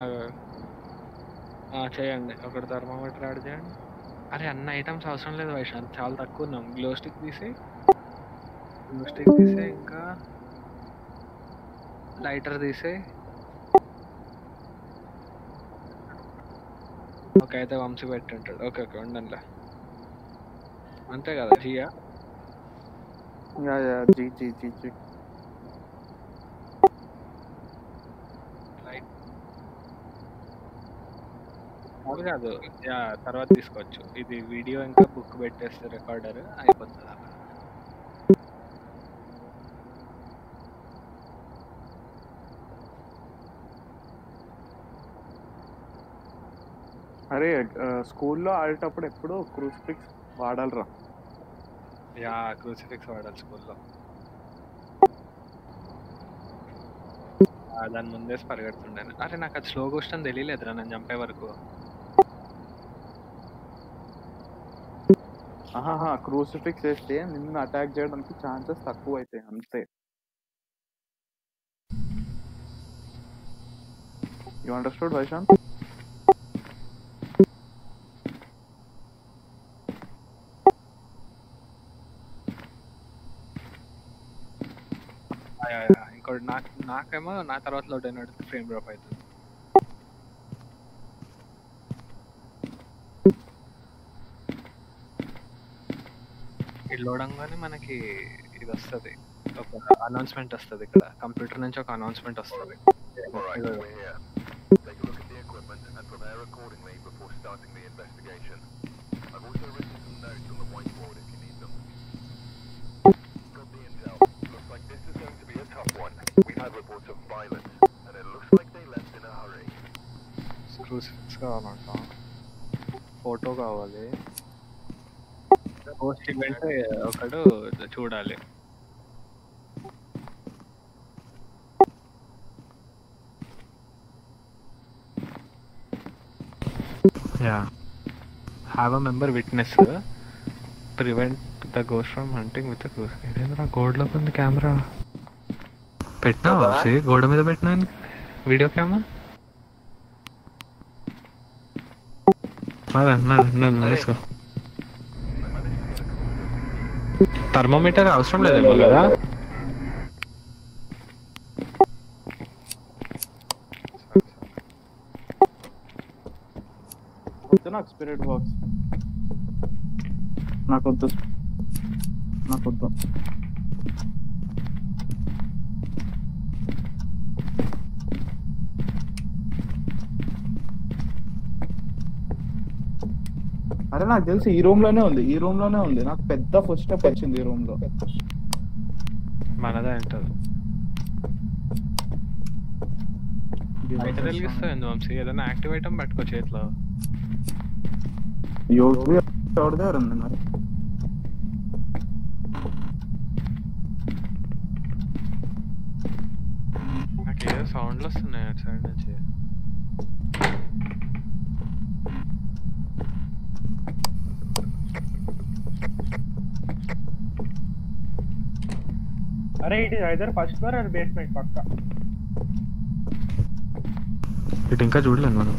ఆ! చేయండి. ఒకటి థర్మామీటర్ యాడ్ చేయండి. అరే! అన్ని ఐటెమ్స్ అవసరం లేదు వైశాంత్. చాలా తక్కువున్నాం. గ్లో స్టిక్ తీసేయి. గ్లో స్టిక్ తీసేయి ఇంకా లైటర్ తీసేయి. ఓకే. అయితే వంశీ పెట్టింటాడు. ఓకే. ఓకే. ఉండండిలే. అంతే కదా! జీయా? యాహ్! యాహ్! జీ, జీ, జీ, జీ. లైట్ అది కాదు. తర్వాత తీసుకోవచ్చు. ఇది వీడియో ఇంకా బుక్ పెట్టేస్తే రికార్డర్ అయిపోతది అలా. అరే! స్కూల్లో ఆడేటప్పుడు ఎప్పుడూ క్రూసిఫిక్స్ వాడాలిరా. యాహ్! క్రూసిఫిక్స్ వాడాలి స్కూల్లో. దాని ముందేసి పరిగెడుతుండాను. అరే! నాకది స్లో గోస్ట్ అని తెలియలేదురా నన్ను చంపే వరకు. క్రూసిఫిక్స్ వేస్తే నిన్ను అటాక్ చేయడానికి ఛాన్సెస్ తక్కువ అయితే అంతే. You understood Vaishanth? ఇంకోటి నాకు నాకేమో నా తర్వాత లోడ్ అయినట్టు ఫ్రేమ్ డ్రాప్ అవుతుంది ఇది లోడ్ అవ్వంగానే మనకి ఇదొస్తది. ఒక అనౌన్స్‌మెంట్ వస్తది ఇక్కడ. కంప్యూటర్ నుంచి ఒక అనౌన్స్‌మెంట్ వస్తది. Alright, ego we're here. Take a look at the equipment and prepare accordingly before starting the investigation. I've also written some notes on the whiteboard if you need them. Got the intel. Looks like this is going to be a tough one. We've had reports of violence, and it looks like they left in a hurry. Crucifix కావాలంట. Photo కావాలి. Post event ఒకడు చూడాలి. Yeah! Have a member witness prevent the ghost from hunting with crews ఇదేందిరా గోడలోకి ఉంది camera. పెట్టినావా వంశీ? గోడ మీద పెట్టినా వీడియో కెమెరా? నాది నాది నాది తీసుకో. థర్మోమీటర్ అవసరం లేదేమో కదా? నాకు స్పిరిట్ బాక్స్. నాకు వద్దు నాకు వద్దు నాకు తెలిసి ఈ రూమ్లోనే ఉంది. ఈ రూమ్లోనే ఉంది. నాకు పెద్ద ఫస్ట్ స్టెప్ వచ్చింది ఈ రూమ్లో. మనదే ఏంది వంశీ? ఏదైనా యాక్టివ్ ఐటమ్ పట్టుకో చేతిలో. యోగి ఎవరి దగ్గర ఉంది మరి? సౌండ్లు వస్తున్నాయి అటు సైడ్ నుంచి. అరే it is either first floor or basement పక్క ఇటు ఇంకా చూడలేదు మనం.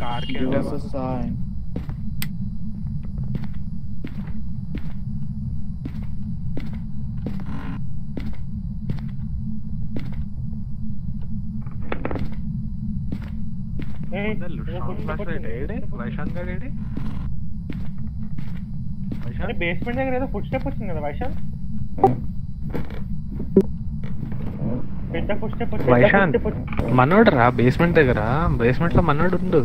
కార్కి Give us a sign. వైశాంత్ గారు ఏడి? అరే వైశాంత్ బేస్మెంట్ దగ్గర ఏదో ఫుడ్ స్టెప్ వచ్చింది కదా వైశాంత్ పెద్ద ఫుడ్ స్టెప్ వచ్చింది వైశాంత్ మనోడు రా బేస్మెంట్ దగ్గర. బేస్మెంట్లో మనోడు ఉండు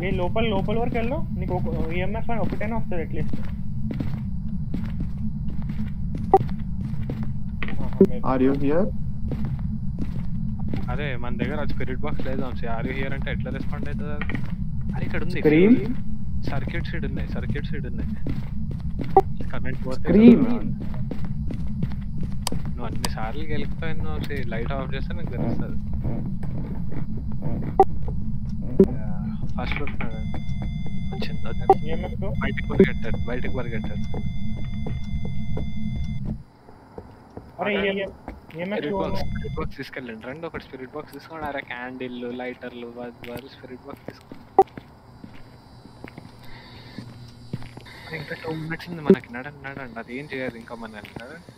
నీ లోపల లోపల వరకు వెళ్ళు. నీకు ఒక ఈఎంఎస్ అని ఒకటైనా వస్తుంది అట్లీస్ట్ Are you here? అరే మన దగ్గర స్పిరిట్ బాక్స్ లేదు వంశీ. ఆర్ యూ హియర్ అంటే ఎట్లా రెస్పాండ్ అవుతుంది అది? అరే ఇక్కడ ఉంది. Scream? సర్క్యూట్ సీడ్ ఉన్నాయి సర్క్యూట్ సీడ్ ఉన్నాయి. Current Scream. నువ్వు అన్ని సార్లు గెలిపోయిన వంశీ? లైట్ ఆఫ్ చేస్తే నాకు తెలుస్తుంది. ఫస్ట్ వచ్చింది వచ్చింది. ఈఎంఎఫ్ బయటికి పరిగెట్టాడు బయటికి పరిగెట్టాడు అరే EMF spirit box spirit box తీసుకెళ్ళండి రండి ఒకటి స్పిరిట్ బాక్స్ తీసుకోండి అరే క్యాండిల్ లైటర్లు వారు స్పిరిట్ బాక్స్ తీసుకోండి అరే, ఇంకా టూ మినిట్స్ ఉంది మనకి నడండి నడండి అది ఏం చేయదు ఇంకా మనల్ని నడండి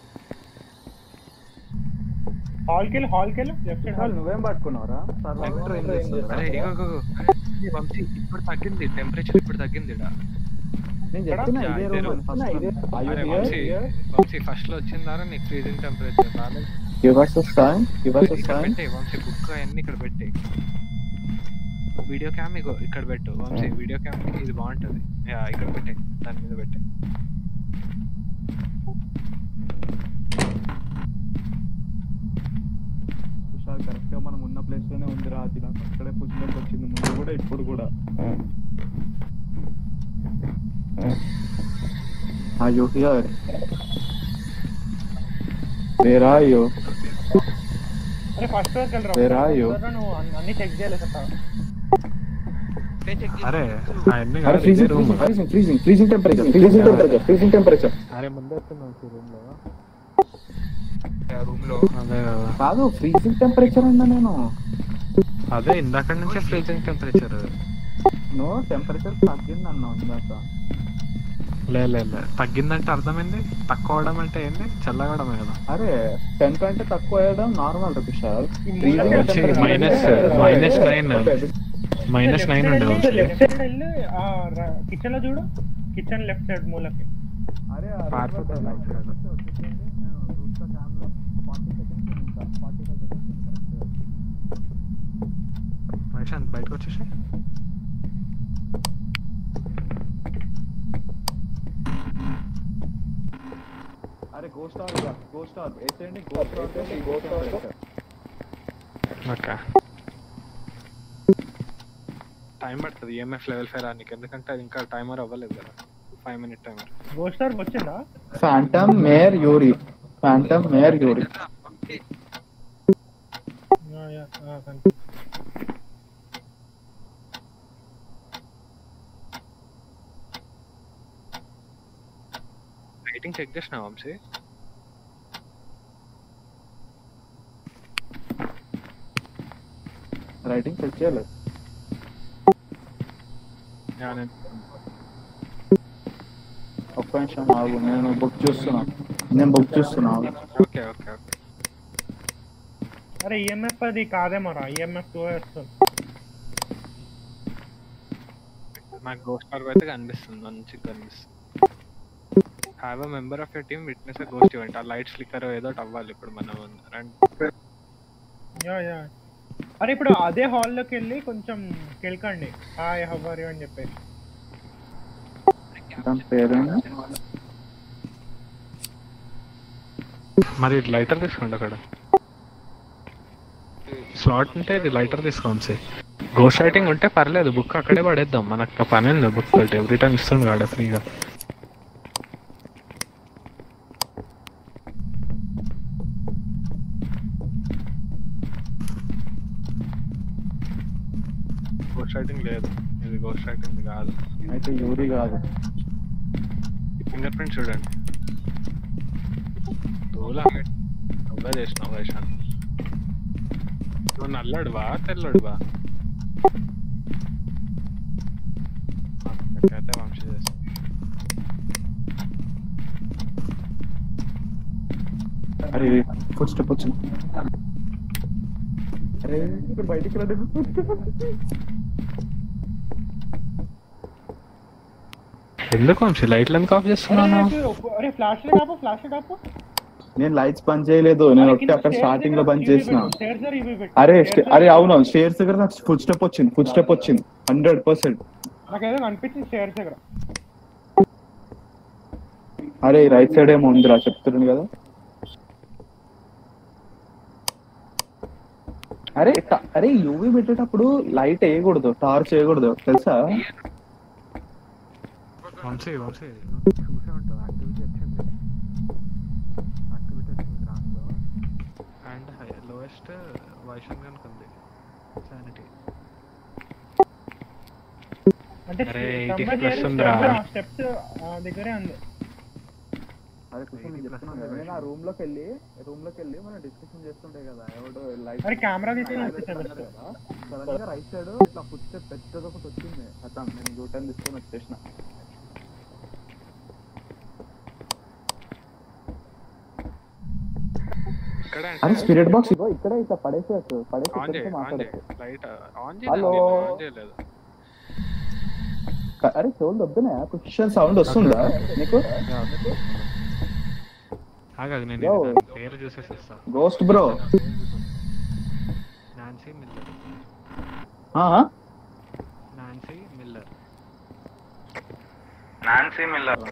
హాల్కి వెళ్ళి హాల్కి వెళ్ళి లెఫ్ట్ సైడ్ హాల్ నువ్వేం పట్టుకున్నావురా Lecter ఏం చేస్తుంది? అరే ఇగో ఇగో, ఇగో. అరే, వంశీ ఇప్పుడు తగ్గింది టెంపరేచర్ ఇప్పుడు తగ్గింది ఈడ. నేను చెప్తున్నా యా, ఇదే ఇదే రూమ్ room. Are you అరే here? వంశీ వంశీ ఫస్ట్లో వచ్చిందారా నీకు ఫ్రీజింగ్ టెంపరేచర్ రాలేదు Give us a sign. Give us a ఇక్కడ sign. పెట్టే వంశీ బుక్ అవన్నీ ఇక్కడ పెట్టే. వీడియో క్యామ్ ఇగో ఇక్కడ పెట్టు. వంశీ వీడియో క్యామ్ ఇది బాగుంటది. యా ఇక్కడ పెట్టే. దాని మీద పెట్టే. కుషాల్ కరెక్ట్గా మనం ఉన్న ప్లేస్లోనే ఉందిరా అది నాకు అక్కడే పుస్తకం వచ్చింది. ముందు కూడా ఇప్పుడు కూడా. Are you here? Where are you? అరే ఫస్ట్ వరకు వెళ్ళరా Where are you? First floor లో నువ్వు అన్ని- అన్ని చెక్ చేయాలి కదా అరే అవన్నీ అరే కాదు, ఇదే freezing room. Freezing freezing freezing temperature freezing temperature freezing temperature అరే ముందే వస్తున్నాం రూమ్లో రూమ్లో అదే కదా కాదు ఫ్రీజింగ్ టెంపరేచర్ అన్నా నేను అదే ఇందాక నుంచే ఫ్రీజింగ్ టెంపరేచర్ నో టెంపరేచర్ తగ్గింది అన్నా ఇందాక లే లే లే. తగ్గిందంటే అర్థమైంది తక్కువ అవడం అంటే ఏంది? చల్లగడమే కదా. అరే టెన్ కంటే తక్కువ వేయడం నార్మల్ రా కుషాల్ వచ్చి minus- minus nine. Minus nine ఉండే వంశీ లెఫ్ట్ సైడ్ వెళ్ళి కిచెన్లో చూడు. కిచెన్ లెఫ్ట్ సైడ్ మూలకి. అరే పారిపోతాను right side. వైశాంత్ బయటకు వచ్చేసి అరే గో స్టార్ గో స్టార్ వేసేయండి go star go star okay time పడుతుంది ఈఎంఎఫ్ లెవెల్ ఫైవ్ రానికి ఎందుకంటే అది ఇంకా టైమర్ అవ్వలేదు కదా ఫైవ్ మినిట్ టైమర్ గోస్టార్ వచ్చిందా phantom mare Yurei phantom mare Yurei yeah, yeah, ఆ, కనిపి- రైటింగ్ చెక్ చేసినా వంశీ రైటింగ్ చెక్ చేయలేదు యా, నేను ఒక్క నిమిషం ఆగు నేను బుక్ చూస్తున్నా నేను బుక్ చూస్తున్నా ఆగు. ఓకే ఓకే ఓకే అరే ఈఎంఎఫ్ అది కాదేమోరా ఈఎంఎఫ్ టూ వస్తుంది నాకు గోస్ట్ ఆర్బ్ అయితే కనిపిస్తుంది మంచిగా కనిపిస్తుంది have a member of your team witness ghost event ఆ లైట్ ఫ్లిక్కర్ ఏదో ఒకటి అవ్వాలి ఇప్పుడు మనం అండ్ యా యా అరే ఇప్పుడు అదే హాల్లోకి వెళ్ళి కొంచెం కెలకండి. హాయ్ హవర్ అని చెప్పేసి. దాని పేరేంటి? మరి లైటర్ తీసుకోండి అక్కడ. స్లాట్ ఉంటే ఇది లైటర్ తీసుకోండి గోస్ట్ రైటింగ్ ఉంటే పర్లేదు బుక్ అక్కడే పడేద్దాం. మనకు పని ఉంది బుక్ తోటి ఎవ్రీ టైం ఇస్తుంది కాడ ఫ్రీగా గోస్ట్ రైటింగ్ లేదు ఇది గోస్ట్ రైటింగ్ కాదు అయితే యూరి కాదు ఫింగర్ ప్రింట్ చూడండి తోలా నువ్వే చేసినావు వైశాన్ నువ్వు నల్లడువా తెల్లడువా అయితే వంశీ చేస్తా అరే ఫుడ్ స్టెప్ వచ్చింది అరే ఇక్కడ బయటికి రండి ఎందుకు వంశీ? లైట్లు ఎందుకు ఆఫ్ చేస్తున్నాను అరే, ఫ్లాష్ లైట్ ఆపు ఫ్లాష్ లైట్ ఆపు. నేను లైట్స్ బంద్ చేయలేదు. నేను ఒకటి అక్కడ స్టార్టింగ్లో బంద్ చేసిన. అరే అరే అవును స్టేర్స్ దగ్గర నాకు ఫుడ్ స్టెప్ వచ్చింది. ఫుడ్ స్టెప్ వచ్చింది. హండ్రెడ్ పర్సెంట్ నాకేదో కనిపించింది స్టేర్స్ దగ్గర. అరే రైట్ సైడ్ ఏమో ఉందిరా చెప్తున్నాను కదా. అరే అరే యూవీ పెట్టేటప్పుడు లైట్ వేయకూడదు టార్చ్ వేయకూడదు. తెలుసా? వంశీ వంశీ చూసే ఉంటావు యాక్టివిటీ వచ్చింది యాక్టివిటీ వచ్చింది గ్రాండ్లో అండ్ హై లోయెస్ట్ వైషన్ కనుక ఉంది శానిటీ అంటే అరే, 80 స్తంభం plus చేరి ఉందిరా. స్టెప్స్ దగ్గరే ఉంది. అరే నేను ఆ రూమ్లోకి వెళ్ళి రూమ్లోకి వెళ్ళి మనం డిస్కషన్ చేస్తుంటే కదా ఎవడో లైట్ అరే కెమెరా సడన్గా రైట్ సైడ్ ఇట్లా ఫుట్ స్టెప్ పెద్దది ఒకటి వచ్చింది అతను నేను యూ టర్న్ తీసుకొని వచ్చేసిన. అరే స్పిరిట్ బాక్స్ ఇగో ఇక్కడ ఇట్లా పడేసేయచ్చు పడేసి మాట్లాడచ్చు లైట్ ఆన్ హలో. అరే చెవులు వద్దునే కుషన్ సౌండ్ వస్తుందా? నీకు? Ghost bro Nancy Miller Nancy Miller Nancy Miller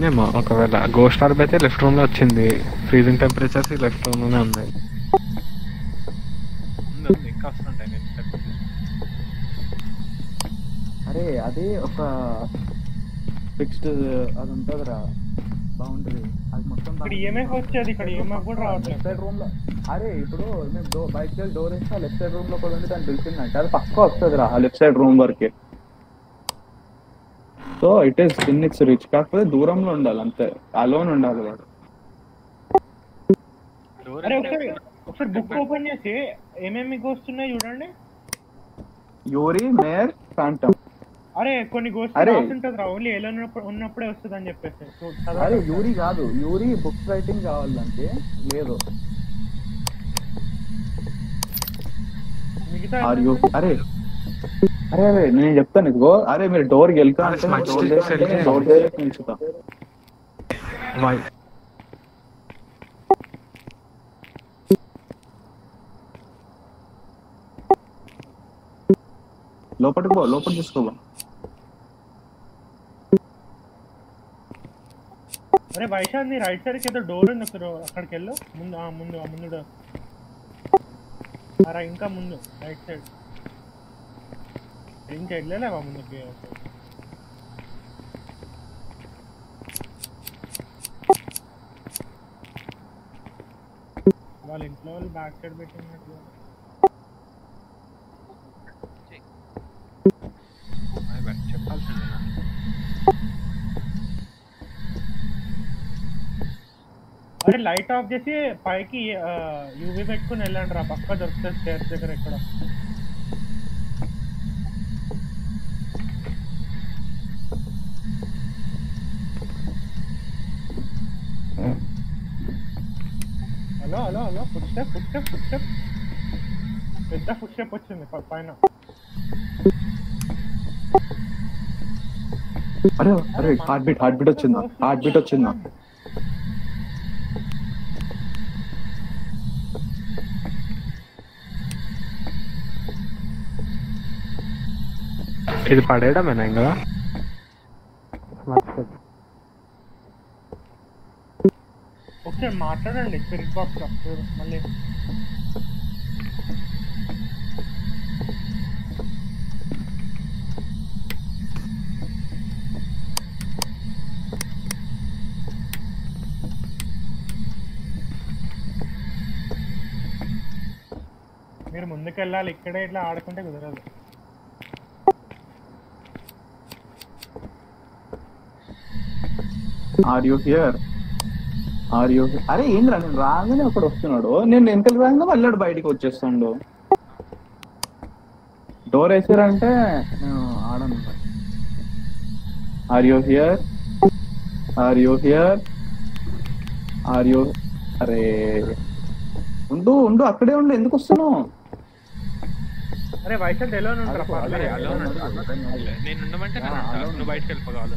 పైన ఒకవేళ గోస్ట్ ఆర్బ్ అయితే లెఫ్ట్ రూమ్లో వచ్చింది. ఫ్రీజింగ్ టెంపరేచర్స్ లెఫ్ట్ రూమ్లోనే ఉంది. ఉంది, ఉంది. ఇంకా వస్తుంటాయి నేను check చేసి. అరే అది ఒక ఫిక్స్డ్ అది ఉంటుందిరా. బౌండరీ అది మొత్తం ఇక్కడ ఈఎంఎఫ్ వచ్చేది ఇక్కడ ఈఎంఎఫ్ కూడా లెఫ్ట్ రావట్లేదు. సైడ్ రూమ్లో అరే ఇప్పుడు మేము డో బయట వెళ్ళి డోర్ వేస్తే లెఫ్ట్ సైడ్ రూమ్లో కూడా ఉంది దాన్ని పిలిచిందంటే అది పక్క వస్తుంది రా లెఫ్ట్ సైడ్ రూమ్ వరకే. So it is in its reach. కాకపోతే దూరంలో ఉండాలి అంతే. అలోన్ ఉండాలి వాడు. ఒకసారి బుక్ ఓపెన్ చేసి ఏమేమి వస్తున్నాయి చూడండి. యూరి మేర్ ఫాంటమ్ అరే కొన్ని గోస్ట్ అరే. రాస్తుంటది రా ఓన్లీ ఎలా ఉన్నప్పుడు వస్తుంది అని చెప్పేసి అరే. యూరి కాదు. యూరి బుక్స్ రైటింగ్ కావాలంటే లేదు. మిగతా ఆర్ యూ అరే. అరే అరే నేను చెప్తాను ఇదిగో. అరే మీరు డోర్ వెళ్తా అంటే డోర్ లోపలికి పో లోపల తీసుకోబో అరే వైశాంత్ నీ రైట్ సైడ్కి ఏదో డోర్ ఉంది అక్కడికి వెళ్ళు. ముందు ఆ ముందు ముందు ఇంకా ముందు రైట్ సైడ్ ఇంకా వెళ్ళలేవా ముందుకి వాళ్ళ ఇంట్లో వాళ్ళు బ్యాక్ సైడ్ పెట్టినట్లు చెప్పాల్సిందే అరే లైట్ ఆఫ్ చేసి పైకి యూవీ పెట్టుకుని వెళ్ళండి రా పక్క దొరుకుతుంది స్టేర్స్ దగ్గర ఎక్కడ హలో ఫుడ్ స్టెప్ పెద్ద ఫుడ్ స్టెప్ వచ్చింది పైన. అరే అరే హార్ట్ బీట్ హార్ట్ బీట్ వచ్చిందా? హార్ట్ బీట్ వచ్చిందా? ఇది పడేయడమేనా ఇంకా ఒకసారి మాట్లాడండి స్పిరిట్ బాక్స్ మళ్ళీ. మీరు ముందుకెళ్ళాలి ఇక్కడే ఇట్లా ఆడుకుంటే కుదరదు. Are you here are you అరే నేను రాగానే ఒకడు వస్తున్నాడు నేను వెనకలు రాగా వెళ్ళాడు బయటికి వచ్చేస్తుండు డోర్ వేసారంటే నేను ఆడను are you here are you here are you అరే ఉండు ఉండు అక్కడే ఉండు ఎందుకు వస్తున్నావు అరే వైశాఖ్ ఎలా ఉంటారా అరే. నేను ఉండమంటే. నువ్వు బయటకు వెళ్ళిపోవాలి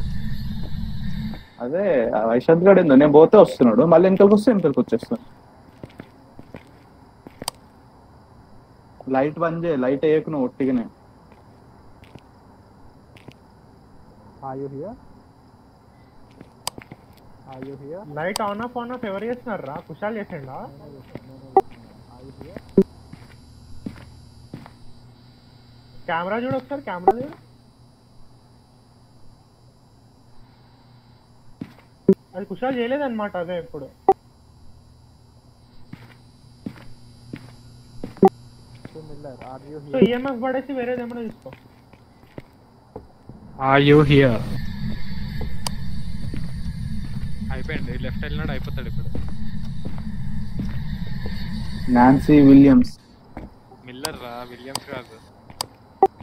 అదే వైశాంత్ గారు ఏందో నేను పోతే వస్తున్నాడు. మళ్ళీ వెనకలికి వస్తే వెనకలికి వచ్చేస్తాను లైట్ బంద్ చేయి లైట్ వేయకు నువ్వు ఒట్టిగానే. Light on off on off ఎవరు చేస్తున్నారు? రా కుషాల్ చేసిండా? కెమెరా చూడు ఒకసారి కెమెరా చూడు. అది కుషాల్ చేయలేదన్నమాట అదే ఇప్పుడు. సో ఈఎంఎఫ్ పడేసి వేరేది ఏమైనా తీసుకో. ఆర్ యూ హియర్ అయిపోయింది. లెఫ్ట్ వెళ్ళినాడు అయిపోతాడు ఇప్పుడు. నాన్సీ విలియమ్స్ మిల్లర్ రా విలియమ్స్ కాదు.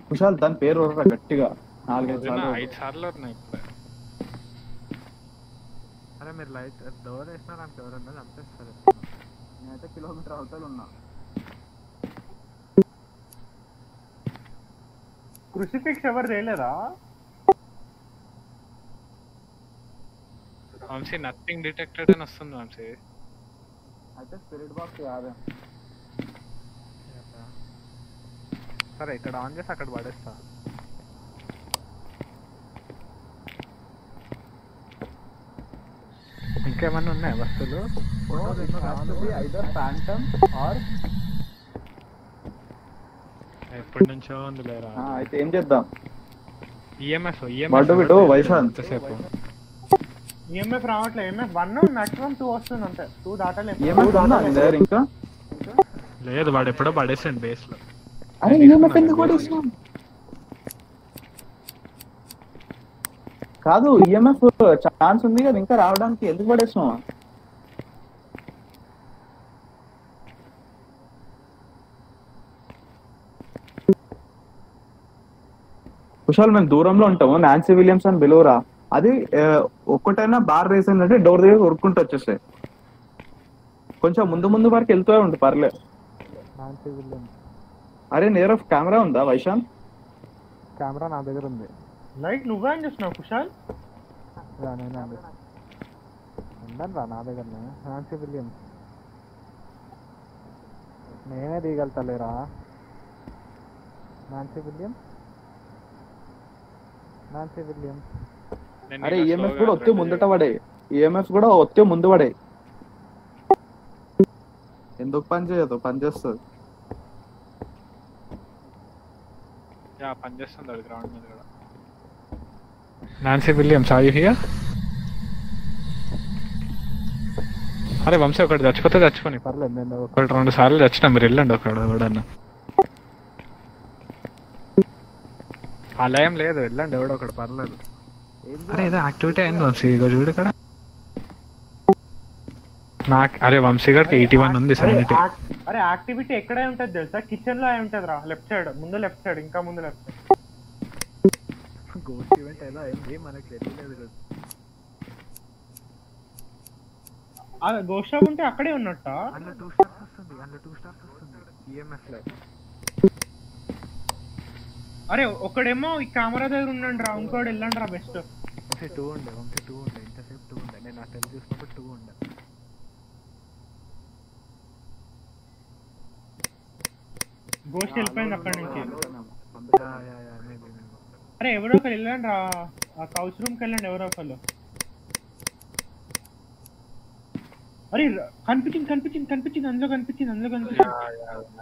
కుషాల్ దాని పేరు వర్రా గట్టిగా. నాలుగైదు సార్లు ఐదు సార్లు ఉన్నాయి. మీరు లైట్ డోర్ వేసినారు అంటే ఎవరన్నా చంపేస్తారు నేనైతే కిలోమీటర్ అవతల ఉన్నా. క్రూసిఫిక్స్ ఎవరు చేయలేదా? వంశీ నథింగ్ డిటెక్టెడ్ అని వస్తుంది వంశీ. అయితే స్పిరిట్ బాక్స్ కాదే సరే ఇక్కడ ఆన్ చేసి అక్కడ పడేస్తా. ఇంకేమన్నా ఉన్నాయా వస్తువులు ఐదర్ ఫ్యాంటమ్ ఆర్ ఎప్పటి నుంచో ఉంది లేరా అయితే ఏం చేద్దాం? ఈఎంఎఫ్ బిడ్డు, వైశాంత్. ఎంతసేపు ఈఎంఎఫ్ రావట్లేదు ఈఎంఎఫ్ వన్ మాక్సిమం టూ వస్తుంది అంతే. టూ దాటలేదు ఈఎంఎఫ్ దగ్గర ఇంకా? లేదు వాడు ఎప్పుడో పడేసాడు బేస్లో. అరే ఈఎంఎఫ్ ఎందుకు పడేసినాం కాదు ఈఎంఎఫ్ ఛాన్స్ ఉంది కదా ఇంకా రావడానికి ఎందుకు పడేసినావా కుషాల్ మేము దూరంలో ఉంటాము నాన్సీ విలియమ్స్ అని పిలువరా అది ఒక్కటైనా బార్ రేస్ ఏంటంటే డోర్ దగ్గర ఉరుక్కుంటూ వచ్చేస్తాయి కొంచెం ముందు ముందు వరకు వెళ్తూ ఉండు పర్లే. అరే నేర్ ఆఫ్ కెమెరా ఉందా వైశాంత్ కెమెరా నా దగ్గర ఉంది. లైట్ నువ్వే అని చేస్తున్నావు కుషాల్ నేనండి ఉండండి రా నా దగ్గరనే నాన్సీ విలియమ్స్ నేనే దిగలుతలేరా నాన్సీ విలియమ్స్ నాన్సీ విలియమ్స్ అరే ఈఎంఎఫ్ కూడా వస్తే ముందట పడే ఈఎంఎఫ్ కూడా వస్తే ముందు పడే ఎందుకు పని చేయదు పని చేస్తుంది యా పనిచేస్తుంది అది గ్రౌండ్ మీద కూడా Nancy Williams are you here అరే వంశీ ఒకటి చచ్చిపోతే చచ్చిపోని. పర్లేదు నేను ఒకటి రెండు సార్లు చచ్చినా మీరు వెళ్ళండి ఒకడు ఎవడన్నా. అలా ఏం లేదు వెళ్ళండి ఎవడో ఒకడు పర్లేదు. అరే ఏదో యాక్టివిటీ అయింది వంశీ ఇగో చూడు ఇక్కడ. నాకు అరే వంశీ గారికి ఎయిటీ వన్ ఉంది సెవెంటీ అరే యాక్టివిటీ ఎక్కడే ఉంటది తెలుసా? కిచెన్లో అయి ఉంటది రా లెఫ్ట్ సైడ్ ముందు లెఫ్ట్ సైడ్ ఇంకా ముందు లెఫ్ట్ సైడ్ గోస్ట్ ఈవెంట్ ఏదో అయింది మనకి తెలియలేదు గోస్ట్ షాప్ ఉంటే అక్కడే ఉన్నట్ట? అందులో టూ స్టార్స్ వస్తుంది అందులో టూ స్టార్స్ వస్తుంది ఈఎంఎస్లో. అరే ఒకడేమో ఈ కెమెరా దగ్గర ఉండండి రా ఇంకోటి వెళ్ళండి రా బెస్ట్ వంశీ టూ ఉండే వంశీ టూ ఉండే ఇంతసేపు టూ ఉండే నేను టెల్ చూసినప్పుడు టూ ఉండే. గోస్ట్ వెళ్ళిపోయింది అక్కడి నుంచి yeah, yeah, yeah, maybe, maybe. అరే ఎవరో ఒకరు వెళ్ళండి రా ఆ కౌస్ రూమ్కి వెళ్ళండి ఎవరో ఒకరు అరే కనిపించింది కనిపించింది కనిపించింది అందులో కనిపించింది అందులో కనిపించింది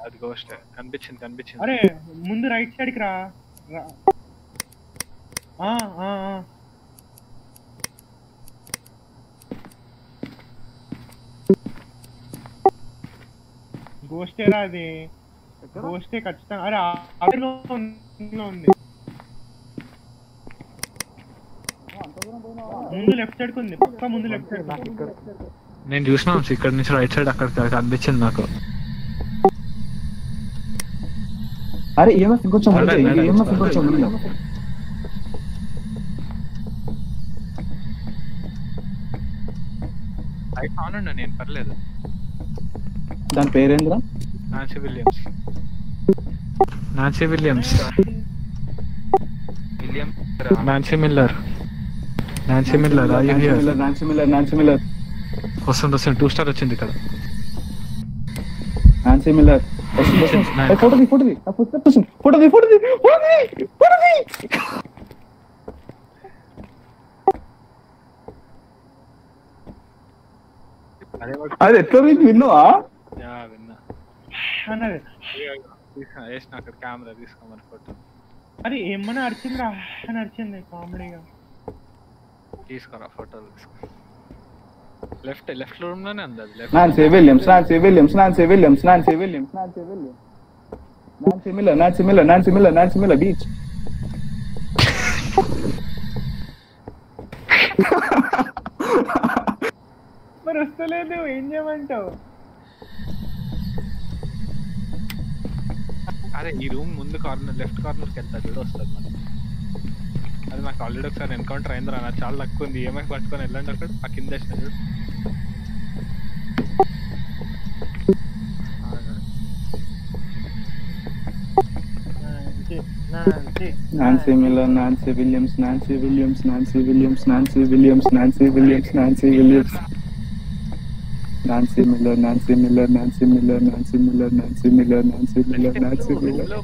అది గోస్ట్ కనిపించింది కనిపించింది అరే ముందు రైట్ సైడ్కి రా. ఆ, ఆ, అది గోస్టే ఖచ్చితంగా అరే ఉంది- ఉంది ముందు లెఫ్ట్ సైడ్ ఉంది. పక్క ముందు లెఫ్ట్ సైడ్ నేను చూసిన ఇక్కడ నుంచి రైట్ సైడ్ అక్కడ కనిపించింది నాకు. అరే ఈఎంఎఫ్ ఇంకొంచెం ఈఎంఎఫ్ ఇంకొంచెం ఆన్ ఉండే నేను పర్లేదు. దాని పేరేంద్రా? Nancy Williams Nancy Williams William Nancy Miller Nancy Miller are you here Nancy Miller Nancy Miller వస్తుంది వస్తుంది టూ స్టార్ వచ్చింది ఇక్కడ నాన్సీ మిల్లర్ వస్తుంది, వస్తుంది. Nine. ఏ, ఫోటో తీ ఫోటో తీ ఆ పుస్తకం వస్తుంది. ఫోటో తీ ఫోటో తీ ఫోటో తీ ఫోటో తీ అదే ఎట్లా నీకు విన్నావా వేసిన అక్కడ కెమెరా తీసుకోమని ఫోటో అది ఏమన్నా అరిచిందిరా అని అరిచింది కామెడీగా తీసుకురా ఫోటోలు తీసుకో లెఫ్ట్ లెఫ్ట్ రూమ్లోనే ఉంది అది left Nancy Williams, Nancy Williams, Nancy Williams, Nancy Williams, Nancy Williams. Nancy Miller, Nancy Miller, Nancy Miller, Nancy Miller, beach. మరి వస్తలేదు ఏం చేయమంటావు అరే ఈ రూమ్ ముందు కార్నర్ లెఫ్ట్ కార్నర్కి వెళ్తా చూడు వస్తుంది మనకి అది నాకు ఆల్రెడీ ఒకసారి ఎన్కౌంటర్ అయింది రా చాలా తక్కువ ఉంది ఏమైనా పట్టుకొని వెళ్ళండి అక్కడ ఆ కింద వేసినాడు Nancy Miller Nancy Williams Nancy Williams Nancy Williams Nancy Williams Nancy Williams Nancy Williams Nancy Miller, Nancy Miller, Nancy Miller, Nancy Miller, Nancy Miller, Nancy Miller, Nancy Miller,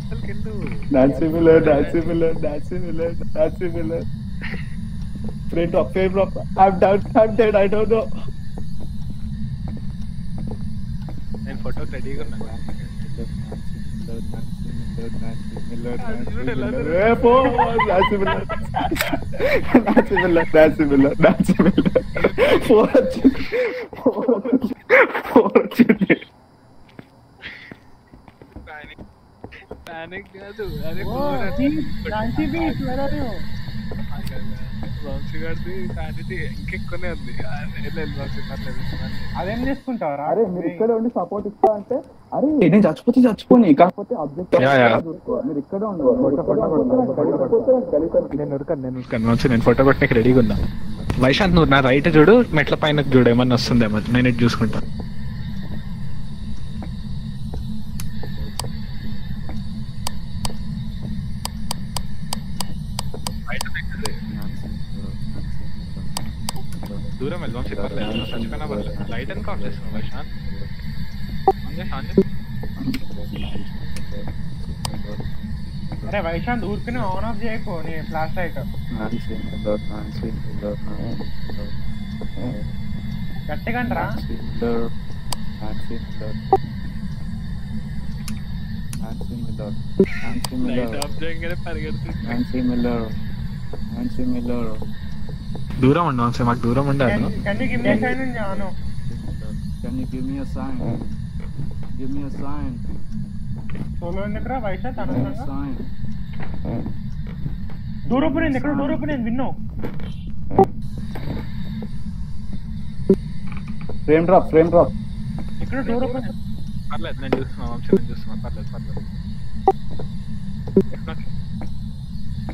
Nancy Miller, Nancy Miller, Nancy Miller, Nancy Miller. Pray drop, pray drop. I'm down, I'm dead, I don't know. And photo ready करना है. Nancy Miller, Nancy Miller, Nancy Miller. Nancy Miller. Four వచ్చింది. Four వచ్చింది. Four వచ్చింది. Panic కాదు అదే ఓ, beach, నాంచి beach, where are you? Vamsi గారిది ప్యానిటీ ఇంకెక్కువనే ఉంది ఆ, వెళ్ళు, వెళ్ళు, వంశీ పర్లేదు పర్లేదు. అదేం చేసుకుంటావరా అరే మీరు ఇక్కడ ఉండి సపోర్ట్ ఇస్తా అంటే అరే నేను చచ్చిపోతే చచ్చిపోని కాకపోతే అబ్జెక్ట్ యా, యా. మీరు ఇక్కడ ఉండు నేను ఉరకను నేను ఉరకను వంశీ నేను ఫోటో కొట్టడానికి రెడీగా ఉన్నా వైశాంత్ నువ్వు నా రైట్ చూడు మెట్ల పైన చూడు ఏమన్నా వస్తుందేమో నేను ఇటు చూసుకుంటా. దూరం వెళ్దాం వంశీ చచ్చిపోయినా లైట్ అని కాల్ చేస్తున్నావు వైశాంత్ ఆన్ చేసి, ఆన్ చేసి. అరే వైశాంత్ ఊరికనే ఆన్ ఆఫ్ చేయకు నీ ఫ్లాష్ లైట్ గట్టిగా అంటరా లైట్ ఆఫ్ చేయగానే పరిగెడుతుంది Nancy Miller. Nancy Miller. దూరం ఉండు వంశీ మాకు దూరం ఉండాలి can you give me sign and Janu Can you give me a sign? Give me a sign. Solo ఎందుకురా వైశాంత్ Give me a అనవసరంగా sign. డోర్ ఓపెన్ అయింది ఎక్కడ డోర్ ఓపెన్ అయింది విన్నావు Frame drop, frame drop. ఎక్కడ డోర్ ఓపెన్ పర్లేదు నేను చూస్తున్నా వంశీ నేను చూస్తున్నా పర్లేదు పర్లేదు.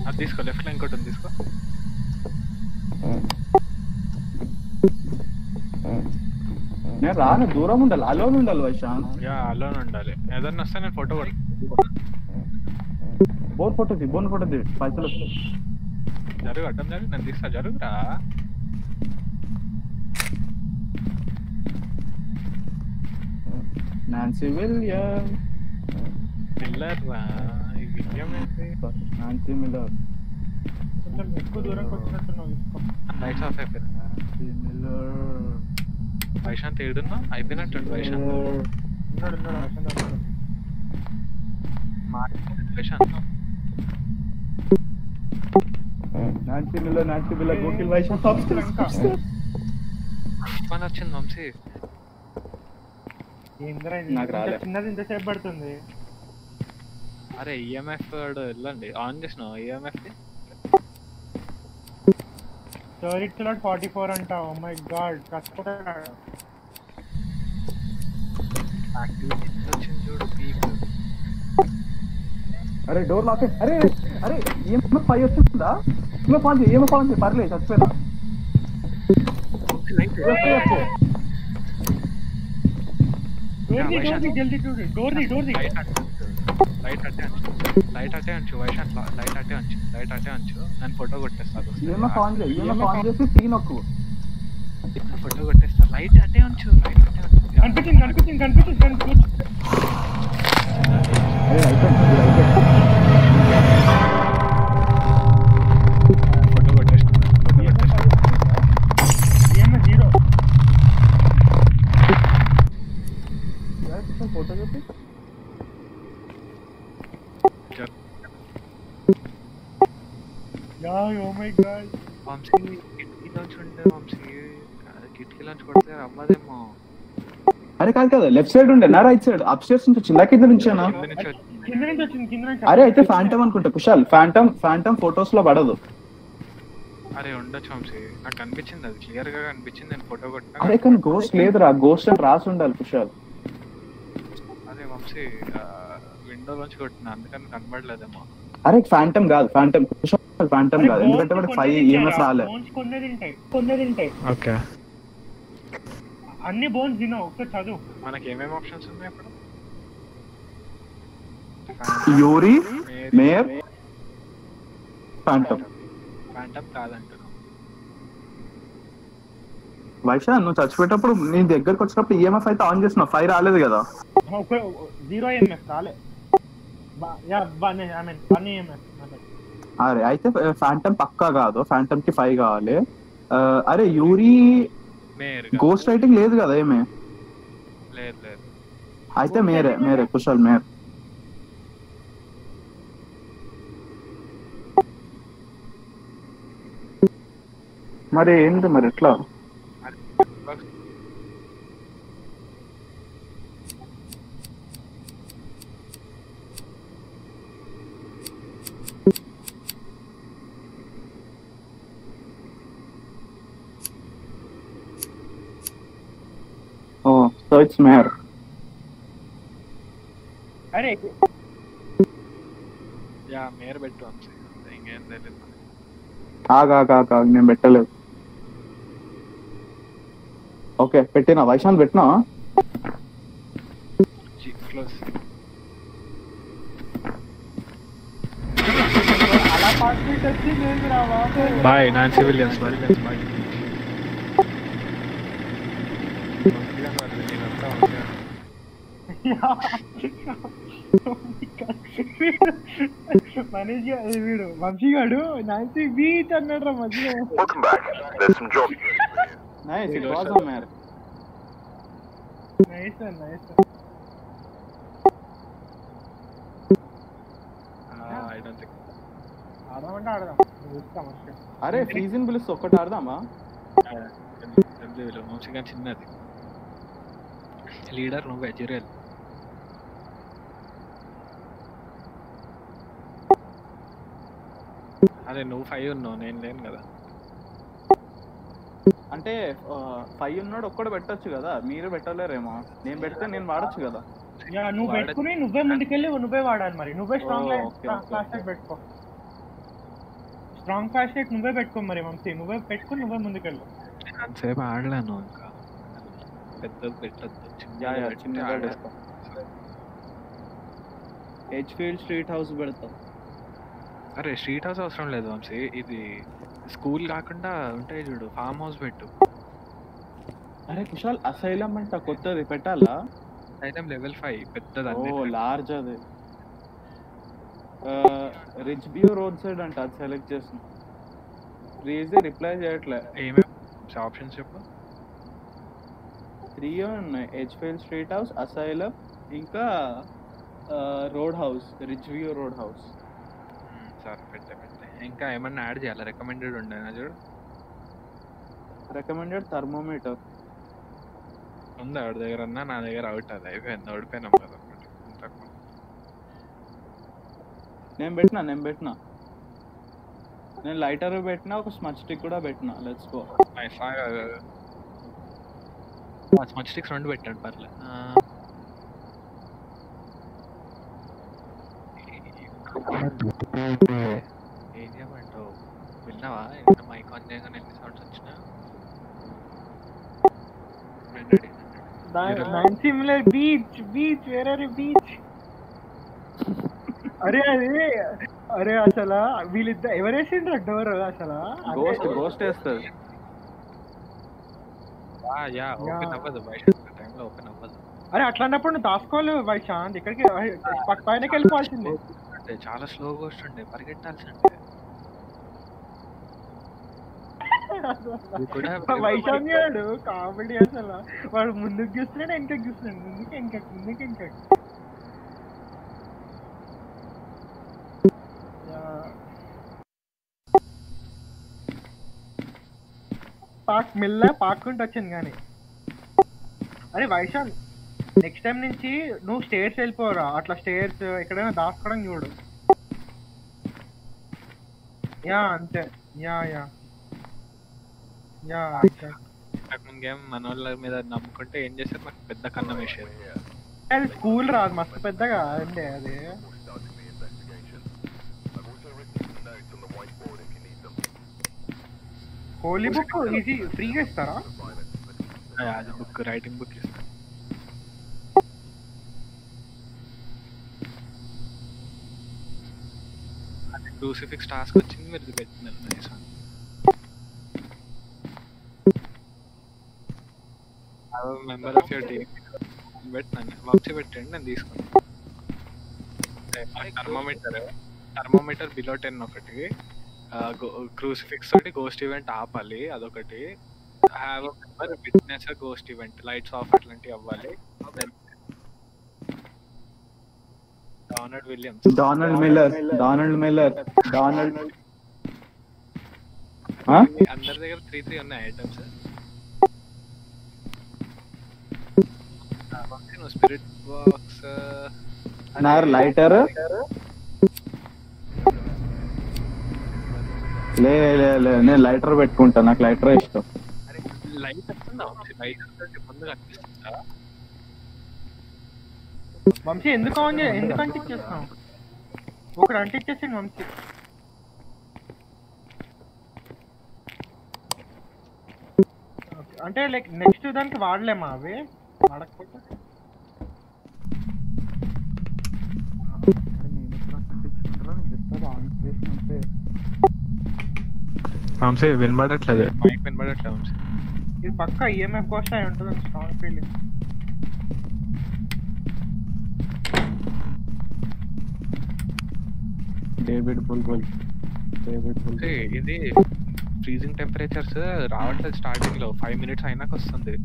అది తీసుకో లెఫ్ట్లో ఇంకోటి ఉంది తీసుకో. నేను రాను దూరం ఉండాలి అలోన్ ఉండాలి వైశాంత్ యా అలోనే ఉండాలి. ఏదన్నా వస్తే నేను ఫోటో కొడు బోన్ ఫోటో తీ బోన్ ఫోటో తీ పైసలు. జరుగు అడ్డం జరుగు నేను తీస్తా జరుగురా. నాన్సీ విలియం పిల్లర్రా ఈ విలియం ఏంటి? Nancy Miller. కొంచెం ఎక్కువ దూరంకి వచ్చినట్టున్నావు తీసుకో. లైట్స్ ఆఫ్ అయిపోయింది నాన్సీ మిల్లర్. వైశాంత్ ఏడున్నా? అయిపోయినట్టు వైశాంత్. ఉన్నాడు ఉన్నాడు వైశాంత్ ఉన్నాడు. మా Vaishanth Nancy Miller Nancy Miller గోకిల్ Vaishanth upstairs, upstairs. మన వచ్చింది వంశీ ఏందిరా ఇది? నాకు ఇంత రాలే. చిన్నది ఇంతసేపు పడుతుంది. అరే ఈఎంఎఫ్ వెళ్ళండి. ఆన్ చేసినావు EMF third its lot forty four అంటావు మై గాడ్ కష్టపడ్డాడు. యాక్టివిటీ వచ్చింది చూడు పీక్ అరే డోర్ లాక్ అరే అరే ఏమో పై వచ్చిందా? ఏమో పాంచి ఏమో పాంచి పర్లేదు చచ్చిపోయినా డోర్ ది డోర్ ది జల్దీ చూడు డోర్ ది డోర్ ది లైట్ అట్టే అంచు లైట్ అట్టే అంచు వైశాంత్ లైట్ అట్టే అంచు లైట్ అట్టే అంచు నేను ఫోటో కొట్టేస్తాను ఏమో పాన్ చేయి ఏమో పాన్ చేసి తీ నొక్కు ఫోటో కొట్టేస్తా లైట్ అట్టే అంచు లైట్ అట్టే అంచు కనిపించింది కనిపించింది కనిపించింది కనిపించింది అరే అయిపోయింది ఇది అయిపోయింది ఫోటో కొట్టేసిన ఫోటో కొట్టేసిన ఏమో జీరో ఫోటో చూపి జర- yeah oh my god Vamshi కిటికీలోంచి ఉండే వంశీ అది కిటికీలోంచి కొడితే అవ్వదేమో అరే కాదు కదా లెఫ్ట్ సైడ్ ఉండే నా రైట్ సైడ్ అప్ స్టేర్స్ నుంచి వచ్చిందా కింద నుంచేనా కింద నుంచి వచ్చి- కింద నుంచి వచ్చింది కింద నుంచి అరే అయితే ఫ్యాంటమ్ అనుకుంటా కుషాల్ ఫ్యాంటమ్ ఫ్యాంటమ్ ఫొటోస్లో పడదు. అరే ఉండొచ్చు వంశీ నాకు కనిపించింది అది క్లియర్గా కనిపించింది నేను ఫోటో కొట్టినా అరే కానీ గోస్ట్ లేదురా గోస్ట్ అని రాసి ఉండాలి కుషాల్ అదే వంశీ విండోలోంచి కొట్టినా అందుకని కనబడలేదేమో. అరే ఫ్యాంటమ్ కాదు ఫ్యాంటమ్ కుషాల్ ఫ్యాంటమ్ కాదు. ఎందుకంటే మనకి ఫైవ్ ఈఎంఎస్ రాలే. ఓకే. అన్ని బోన్స్ తినవు ఒకసారి చదువు. మనకి ఏమేమి ఆప్షన్స్ ఉన్నాయి ఇప్పుడు? యూరి మేయర్ ఫ్యాంటమ్ ఫ్యాంటమ్ కాదంటున్నాం వైశా నువ్వు చచ్చిపోయేటప్పుడు నీ దగ్గరకు వచ్చినప్పుడు ఈఎంఎఫ్ అయితే ఆన్ చేస్తున్నావు. ఫైవ్ రాలేదు కదా. జీరో ఎంఎస్ రాలే. అరే అయితే ఫ్యాంటమ్ పక్కా కాదు ఫ్యాంటమ్కి ఫైవ్ కావాలి ఆ, అరే యూరి మేయర్ గోస్ట్ రైటింగ్ లేదు కదా ఏమే లేదు లేదు అయితే మేరే మేరే కుషాల్ మేర్ మరి ఏంటి మరి ఎట్లా ఓ సో ఇట్స్ మేర్ అరే యా మేయర్ పెట్టు వంశీ అంతే, ఇంకేం తెలియదు మనకి. ఆగా ఆగా నేను పెట్టలేదు ఓకే పెట్టినా వైశాంత్ పెట్టినా జీ, క్లోజ్ అలా పార్ట్మెంట్ వచ్చి నేను రా బాబు బాయ్ మనీష్ ఏ వీడు వంశీ గాడు నాన్సీ బీచ్ అన్నాడు రా మధ్యలో. Welcome back. There's some jobs. Nice it was mare nice nice I don't think ఆడమంటే ఆడదాం. చూస్తాం వచ్చి అరే సీజన్ పిలుస్తే ఒక్కటి ఆడదామా? వంశీగా చిన్నది. లీడర్ నువ్వే జిరేల్ అదే నువ్వు ఫైవ్ ఉన్నావు నేను లేను కదా. అంటే ఫైవ్ ఉన్నాడు ఒక్కడు పెట్టొచ్చు కదా. మీరు పెట్టలేరేమో. నేను పెడితే నేను వాడొచ్చు కదా. యా, నువ్వు పెట్టుకుని నువ్వే ముందుకెళ్ళి నువ్వే వాడాలి మరి. నువ్వే స్ట్రాంగ్ ఓకే. పెట్టుకో. స్ట్రాంగ్ క్లాస్ నువ్వే పెట్టుకో మరి వంశీ. నువ్వే పెట్టుకుని నువ్వే ముందుకెళ్ళు. అంతసేపు ఆడలేను ఇంకా. పెద్దది పెట్టద్దు చిన్నగా పెడతా హెచ్ఫీల్డ్ స్ట్రీట్ హౌస్ పెడతాం. అరే స్ట్రీట్ హౌస్ అవసరం లేదు వంశీ. ఇది స్కూల్ కాకుండా ఉంటాయి చూడు ఫామ్ హౌస్ పెట్టు. అరే కుషాల్ అసైలం అంట కొత్తది పెట్టాలా? ఐటమ్ లెవెల్ ఫైవ్ పెద్దది ఓ లార్జ్ అది. రిచ్ వ్యూ రోడ్ సైడ్ అంట అది సెలెక్ట్ చేసిన. రీజ్ రిప్లై చేయట్లే. ఏమేమి ఆప్షన్స్ చెప్పు. త్రీ ఉన్నాయి. హెచ్ఫీల్డ్ స్ట్రీట్ హౌస్ అసైలం ఇంకా road house Ridgeview road house సరే పెట్టే పెట్టే ఇంకా ఏమన్నా యాడ్ చేయాలి? రికమెండెడ్ ఉండేనా చూడు? రికమెండెడ్ థర్మోమీటర్ ఉందా ఎవరి దగ్గర ఉన్నా నా దగ్గర అవుట్ అది అయిపోయింది. ఓడిపోయినాం కదా నేను పెట్టినా నేను పెట్టినా. నేను లైటర్ పెట్టినా ఒక స్మచ్ స్టిక్ కూడా పెట్టినా. లెట్స్ గో స్మచ్ స్టిక్స్ రెండు పెట్టాడు పర్లే. ఏం చేయమంటావు విన్నావా? ఎంత మైక్ ఆన్ చేయగానే ఎన్ని సౌండ్స్ వచ్చినా? Ready, ready. Nancy Miller beach beach వేరే బీచ్? అరే అది అరే అసలు వీళ్ళిద్దరు ఎవరేసిండ్రు డోర్ అసలు? గోస్ట్ గోస్ట్ వేస్తుంది యా యా ఓపెన్ Yeah. అవ్వదు బయట టైంలో ఓపెన్ అవ్వదు. అరే అట్లాంటప్పుడు నువ్వు దాచుకోవాలి వైశాంత్ ఇక్కడికి పక్క పైనకి వెళ్ళిపోవాల్సిందే. వస్తుంటే చాలా స్లోగా వస్తుండే పరిగెట్టాల్సిందే వైశాన్యాడు కామెడీ అసలు. వాడు ముందుకు చూస్తున్నాడు వెనకకి చూస్తున్నాడు. ముందుకు వెనకకి ముందుకు వెనకకి. పాక్ మెల్ల ఉంటే వచ్చింది కానీ. అరే వైశాన్ నెక్స్ట్ టైం నుంచి నువ్వు స్టేర్స్ వెళ్ళిపోరా. అట్లా స్టేర్స్ ఎక్కడైనా దాచుకోవడం చూడు. యా అంతే. Yeah yeah. యా ముందు గేమ్ మన వాళ్ళ మీద నమ్ముకుంటే ఏం చేశారు? మాకు పెద్ద కన్నం వేసారు అది స్కూల్ రాదు. మస్తు పెద్దగా అండి అది. హోలీ బుక్ ఈజీ ఫ్రీగా ఇస్తారా. అది book writing book crucifix task వచ్చింది మీరు ఇది పెట్టినారు nice member of your team పెట్టినాను వంశీ పెట్టండి నేను తీసుకున్నాను థర్మోమీటర్ థర్మోమీటర్ బిలో టెన్ ఒకటి క్రూసిఫిక్స్ తోటి గోస్ట్ ఈవెంట్ ఆపాలి అదొకటి. Have member witness ghost event lights off అట్లాంటివి అవ్వాలి. Donald Williams Donald Miller Donald Miller Donald ఆ? అందరి దగ్గర త్రీ త్రీ ఉన్నాయి ఐటమ్స్ స్పిరిట్ బాక్స్ నా లైటర్ లే లే లే నేను లైటర్ పెట్టుకుంటా నాకు లైటర్ ఇష్టం. లైట్ వస్తుందా? లైట్ ముందు కనిపిస్తుందా వంశీ ఎందుకు ఆన్ చే- ఎందుకు అంటిచ్చేస్తున్నావు ఒకడు అంటిచ్చేసింది వంశీ. Okay, అంటే లైక్ నెక్స్ట్ దానికి వాడలేమా అవి? వాడకపోతే? వంశీ వినబడట్లేదు. మైక్ వినబడట్లేదు వంశీ. ఇది పక్క ఈఎంఎఫ్ కోస్ట్ అయి ఉంటుంది స్ట్రాంగ్ ఫీలింగ్. డేవిడ్ బుల్బుల్ డేవిడ్ బుల్బుల్ ఇది ఫ్రీజింగ్ టెంపరేచర్స్ రావట్లేదు స్టార్టింగ్లో. ఫైవ్ మినిట్స్ అయినాక వస్తుంది.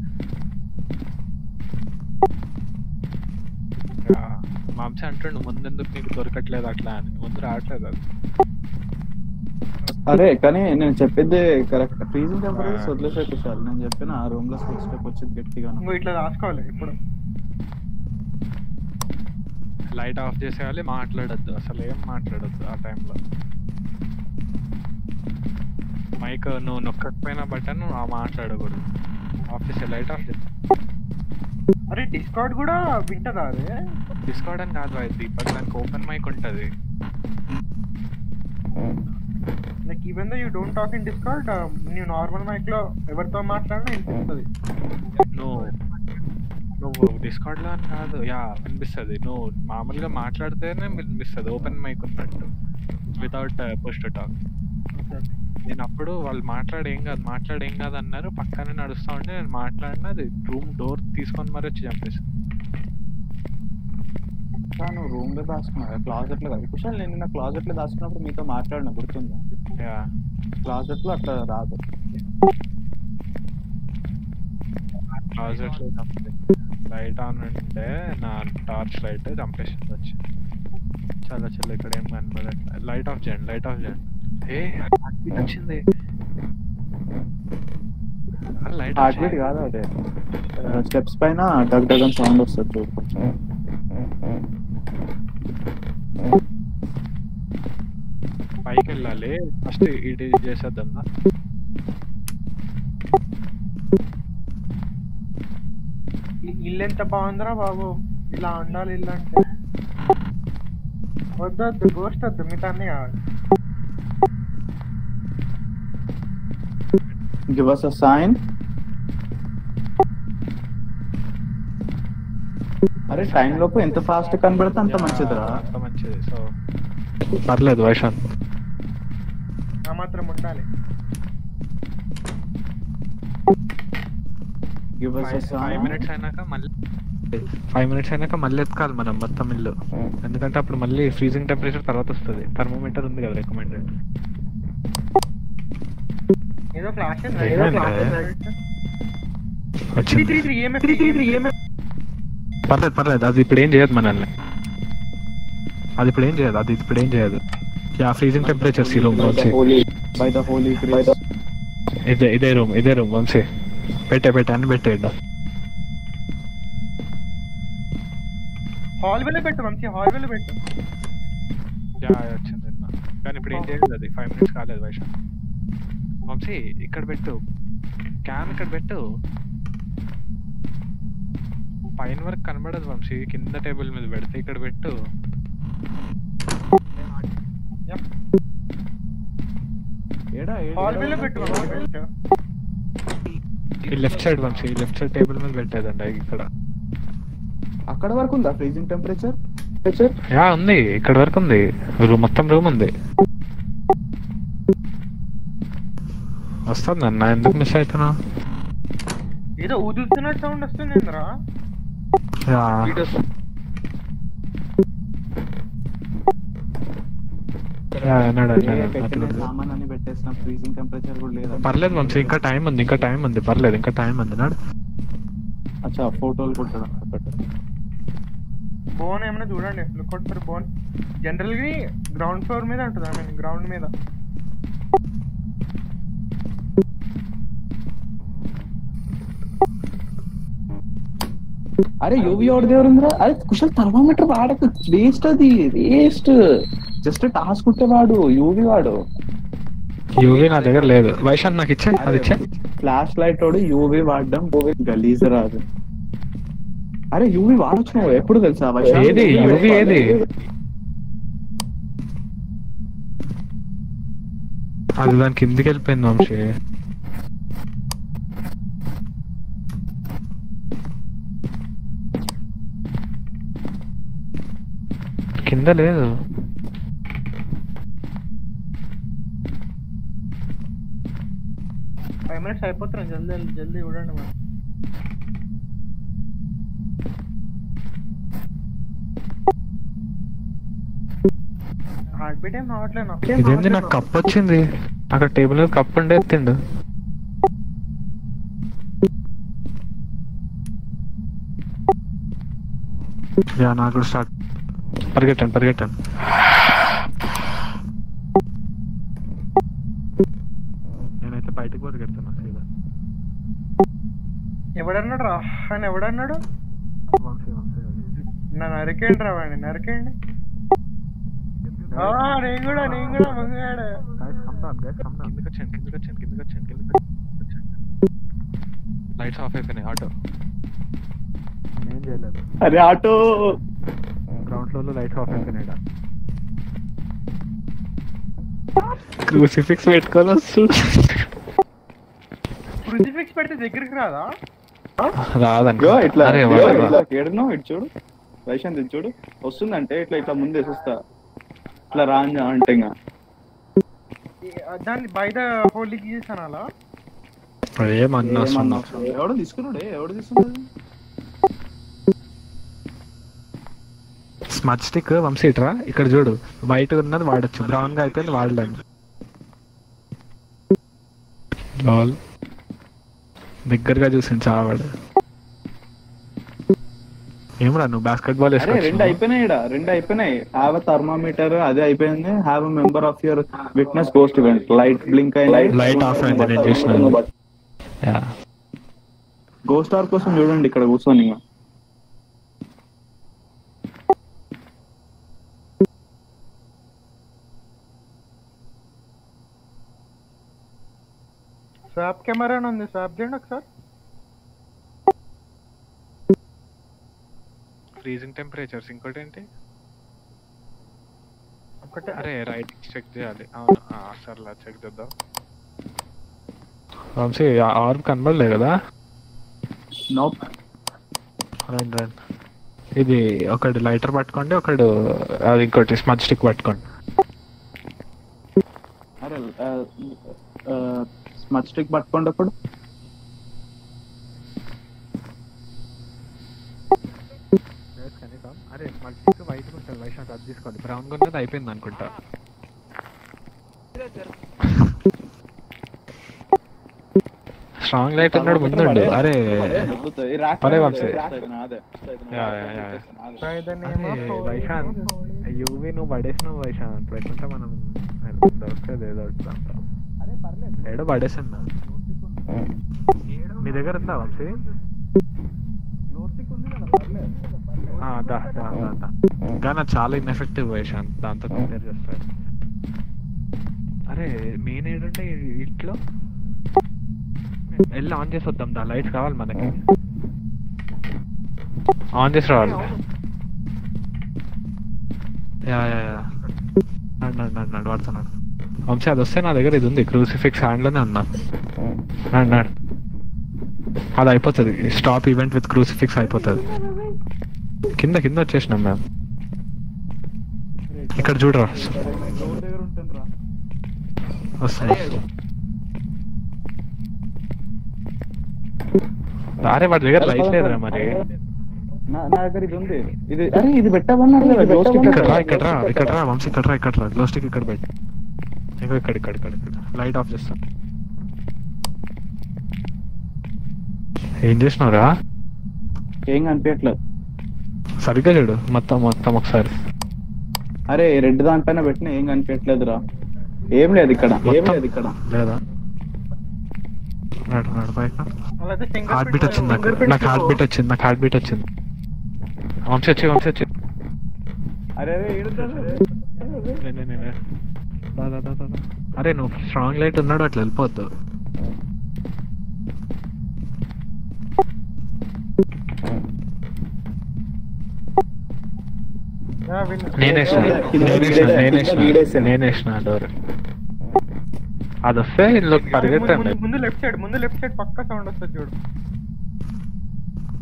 మాంస అంటుండు ముందెందుకు నీకు దొరకట్లేదు అట్లా అని. ముందు రావట్లేదు అది. అరే కానీ నేను చెప్పేది కరెక్ట్ ఫ్రీజింగ్ టెంపరేచర్ వదిలేసే కుషాల్. నేను చెప్పిన ఆ రూమ్లో స్విచ్ స్టెప్ వచ్చింది గట్టిగా ఇట్లా రాసుకోవాలి ఇప్పుడు. లైట్ ఆఫ్ చేసేయాలి మాట్లాడొద్దు. అసలు ఏం మాట్లాడొద్దు ఆ టైంలో మైక్ నువ్వు నొక్కకపోయినా బటన్ మాట్లాడకూడదు. ఆఫ్ చేసే లైట్ ఆఫ్ చేసి అరే డిస్కౌంట్ కూడా వింటదా అది? డిస్కౌంట్ అని కాదు అది దీపక్ దానికి ఓపెన్ మైక్ ఉంటుంది. Like even though you don't talk in Discord నువ్వు నార్మల్ మైక్లో ఎవరితో మాట్లాడినా వినిపిస్తుంది. నువ్వు నువ్వు డిస్కౌంట్లో అని కాదు. యా వినిపిస్తుంది నువ్వు మామూలుగా మాట్లాడితేనే వినిపిస్తుంది. ఓపెన్ మైక్ ఉన్నట్టు. వితౌట్ పుష్ టు టాక్ నేను అప్పుడు వాళ్ళు మాట్లాడి కాదు మాట్లాడి కాదు అన్నారు. పక్కనే నడుస్తా ఉంటే నేను మాట్లాడిన అది రూమ్ డోర్ తీసుకొని మరి వచ్చి చంపేసి నువ్వు రూమ్లో దాచుకున్నా క్లాజెట్లో కాదు. కుషాల్ నేను నా క్లాజెట్లో దాచుకున్నప్పుడు మీతో మాట్లాడిన గుర్తుందా? యా. క్లాజెట్లో అట్లా రాదు. క్లాజెట్లో లైట్ ఆన్ ఉంటే నా టార్చ్ లైట్ చంపేసింది వచ్చి చాలా చాలా ఇక్కడ ఏం కనబడట్లే లైట్ ఆఫ్ చేయండి లైట్ ఆఫ్ చేయండి. ఏ హార్ట్ బీట్ వచ్చింది లైట్ హార్ట్ బీట్ కాదు అదే. స్టెప్స్ పైన డగ్ డగ్ అని సౌండ్ వస్తుంది చూడు. పైకి వెళ్ళాలి ఫస్ట్ ఇది చేసేద్దాం ఇల్లు ఎంత బాగుందిరా బాబు ఇలా ఉండాలి ఇల్లు అంటే వద్దొద్దు గోస్ట్ వద్దు మీ తన్నే కావాలి గివ్ అస్ అ సైన్ అరే టైం లోపు ఎంత ఫాస్ట్ కనబడితే అంత మంచిదిరా అంత మంచిది సో పర్లేదు వైశాంత్ ఆ మాత్రం ఉండాలి గివ్ ఫైవ్ మినిట్స్ అయినాక మళ్ళీ ఫైవ్ మినిట్స్ అయినాక మళ్ళీ ఎత్తుకాలి మనం మొత్తం ఇల్లు. ఎందుకంటే అప్పుడు మళ్ళీ ఫ్రీజింగ్ టెంపరేచర్ తర్వాత వస్తుంది. థర్మోమీటర్ ఉంది కదా రికమెండెడ్ ఏదో ఫ్లాష్ ఏదో త్రీ ఏఎంఎఫ్ పర్లేదు పర్లేదు. అది ఇప్పుడు ఏం చేయదు మనల్ని. అది ఇప్పుడు ఏం చేయదు. అది ఇప్పుడు ఏం చేయదు. యా ఫ్రీజింగ్ టెంపరేచర్స్ ఈ రూమ్ వచ్చి బై ద హోలీ క్రైస్ట్ ఇదే ఇదే రూమ్ ఇదే రూమ్ వంశీ పెట్టే పెట్టే అని పెట్టేద్దాం హాల్ వేలో పెట్టు మంచి హాల్ వేలో పెట్టు యా వచ్చింది నిన్న. కానీ ఇప్పుడు ఏం చేయలేదు అది ఫైవ్ మినిట్స్ కాలేదు వైశాఖ్ వంశీ ఇక్కడ పెట్టు క్యాన్ ఇక్కడ పెట్టు పైన వరకు కనబడదు వంశీ కింద టేబుల్ మీద పెడితే ఇక్కడ పెట్టు ఏడా ఏడా, హాల్ వేలో ఏడా? పెట్టు హాల్ వేలో ఈ లెఫ్ట్ సైడ్ వంశీ ఈ లెఫ్ట్ సైడ్ టేబుల్ మీద పెట్టేదండి ఇక్కడ. అక్కడ వరకు ఉందా ఫ్రీజింగ్ టెంపరేచర్ యా ఉంది. ఇక్కడ వరకు ఉంది. రూమ్ మొత్తం రూమ్ ఉంది. వస్తుంది అన్న ఎందుకు మిస్ అవుతున్నా ఏదో ఊదుతున్నట్టు సౌండ్ వస్తుంది ఏంద్రా యా యా, అన్నాడు, అన్నాడు, పెట్టేసిన ఫ్రీజింగ్ టెంపరేచర్ కూడా లేదా పర్లేదు వంశీ ఇంకా టైం ఉంది ఇంకా టైం ఉంది పర్లేదు ఇంకా టైం ఉంది నాడు. అచ్చా ఫోటోలు కొట్టడం బోన్ ఏమైనా చూడండి లుక్అవుట్ ఫర్ బోన్ జనరల్గా గ్రౌండ్ ఫ్లోర్ మీద ఉంటుంది ఐ మీన్ గ్రౌండ్ మీద? అరే యూవి ఎవరి దగ్గర ఉందిరా. అరే కుషల్ థర్మామీటర్ వాడకు. వేస్ట్ అది వేస్ట్ జస్ట్ టాస్క్ ఉంటే వాడు యూవి వాడు. యూవీ నా దగ్గర లేదు. వైశాంత్ నాకు ఇచ్చే? అది ఇచ్చే? ఫ్లాష్ లైట్ వాడు యూవి వాడడం గలీజ్ రాదు. అరే యూవి వాడొచ్చు నువ్వు ఎప్పుడు తెలుసా? వైశాఖ్? ఏది? యూవీ ఏది? అది దాని కిందికి వెళ్ళిపోయింది వంశీ. కింద లేదు. ఫైవ్ మినిట్స్ అయిపోతున్నాయి. జల్దీ జల్దీ చూడండి మరి. హార్ట్ బీట్ ఏం రావట్లేను ఇదేంది? నాకు కప్ వచ్చింది అక్కడ టేబుల్ మీద కప్ ఉండే ఎత్తిండు యా నాకు స్టార్ట్. పరిగెట్టండి పరిగెట్టండి నేనైతే బయటకు పరిగెడుతున్నా సీదా ఎవడన్నాడు రా. ఆయన ఎవడన్నాడు? వంశీ వంశీ నా నరికేయండి రా వాడిని నరికేయండి. ఆ, నేను కూడా నేను కూడా. కిందకి వచ్చాను కిందకి వచ్చాను కిందకి వచ్చాను కిందకి లైట్స్ ఆఫ్ అయిపోయినాయి ఆటో. నేనేం చేయలేదు. అరే ఆటో. గ్రౌండ్ ఫ్లోర్లో లైట్స్ ఆఫ్ అయిపోయినాయి క్రూసిఫిక్స్ పెట్టుకొని వస్తుంది క్రూసిఫిక్స్ పెడితే దగ్గరికి రాదా? రాదనుకో ఇట్లా. ఇట్లా ఇటు చూడు. వైశాంత్ ఇటు చూడు. వస్తుందంటే ఇట్లా ఇట్లా ముందు వేసేస్తా ఇట్లా రాంజా అంటే ఇంకా. దాన్ని బై ద హోలీకి చేశాను అలా. ఎవడు తీసుకున్నాడే? ఎవడు తీసుకున్నాడు? స్మచ్ స్టిక్ వంశీట్రా ఇక్కడ చూడు. వైట్ ఉన్నది వాడచ్చు. బ్రౌన్గా అయిపోయింది వాడలేను లాల్ దగ్గరగా చూసింది చావాడు ఏమరా నువ్వు బాస్కెట్ బాల్ అరే రెండు అయిపోయినాయి ఈడ రెండు అయిపోయినాయి హ్యావ్ థర్మామీటర్ అదే అయిపోయింది have member of your witness ghost event light blink అయి Light off అయింది, నేను చూసినాను. గోస్ట్ స్టార్ కోసం చూడండి ఇక్కడ కూర్చొని ఇంకా స్వాప్ కెమెరా అని ఉంది స్వాప్ చేయండి ఒకసారి ఫ్రీజింగ్ టెంపరేచర్స్ ఇంకోటి ఏంటి ఒకటే అరే రైట్ చెక్ చేయాలి అవును ఆ, సర్లే చెక్ చేద్దాం వంశీ ఆర్మ్ కనబడలే కదా నో రండి రండి ఇది ఒకటి లైటర్ పట్టుకోండి ఒకడు అది ఇంకోటి స్మచ్ స్టిక్ పట్టుకోండి అరే స్మచ్ స్టిక్ పట్టుకోండి అప్పుడు అరే స్మచ్ స్టిక్ వైట్ ఉంటుంది వైశాఖ అది తీసుకోండి. బ్రౌన్ అయిపోయింది అనుకుంటా. స్ట్రాంగ్ లైట్ ఉన్నాడు ముందుండు. అరే వంశీ. Holy. యూవి నువ్వు పడేసినావు వైశాంత్ పెట్టుకుంటే మనం దొరకదు ఏదో. ఏడో పడేసన్నా మీ దగ్గర ఉందా వంశీ? కానీ చాలా ఇన్ఎఫెక్టివ్ వేషాన్ దాంతో కంపేర్ చేస్తాడు. అరే మెయిన్ ఏంటంటే ఇంట్లో? వెళ్ళి ఆన్ చేసి వద్దాం దా లైట్స్ కావాలి మనకి. ఆన్ చేసి రావాలి. Yeah yeah yeah. నడు నడు నడు నడు వాడుతున్నాడు. వంశీ అది వస్తే నా దగ్గర ఇది ఉంది క్రూసిఫిక్స్ హ్యాండ్లోనే ఉన్నా నడు నడు అది అయిపోతుంది స్టాప్ ఈవెంట్ విత్ క్రూసిఫిక్స్ అయిపోతుంది కింద కింద వచ్చేసినాం మ్యామ్ ఇక్కడ చూడరా వస్తుంది అరే వాడి దగ్గర లైట్ లేదురా మరి ఇక్కడ రా ఇక్కడ రా ఇక్కడ రా వంశీ ఇక్కడ రా ఇక్కడ రా గ్లో స్టిక్ ఇక్కడ పెట్టు ఇక్కడ ఇక్కడ ఇక్కడ ఇక్కడ లైట్ ఆఫ్ చేస్తా. ఏం చేసినావురా ఏం కనిపించట్లేదు సరిగ్గా చూడు మొత్తం మొత్తం ఒకసారి. అరే రెడ్ దానిపైన పెట్టిన ఏం కనిపించట్లేదురా ఏం లేదు ఇక్కడ ఏం? లేదు ఇక్కడ. లేదా? హార్ట్ బీట్ వచ్చింది నాకు. నాకు హార్ట్ బీట్ వచ్చింది నాకు హార్ట్ బీట్ వచ్చింది. వంశీ వచ్చి వంశీ వచ్చి. అరే అరే నువ్వు స్ట్రాంగ్ లైట్ ఉన్నాడు అట్లా వెళ్ళిపోవద్దు ఆ, వీళ్ళు- నేనేసిన డోర్ అది వస్తే ఇందులోకి ముందు- పరిగెత్తాను ముందు- లెఫ్ట్ సైడ్ ముందు లెఫ్ట్ సైడ్ పక్క సౌండ్ వస్తుంది చూడు.